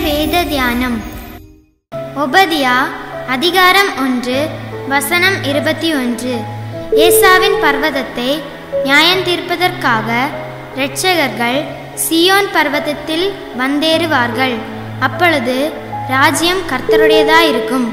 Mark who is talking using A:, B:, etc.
A: தியானம் ஒபதியா அதிகாரம் ஒன்று வசனம் இருபத்தி ஒன்று. ஏசாவின் பர்வதத்தை நியாயந்தீர்ப்பதற்காக இரட்சகர்கள் சியோன் பர்வதத்தில் வந்தேறுவார்கள். அப்பொழுது ராஜ்யம் கர்த்தருடையதாயிருக்கும்.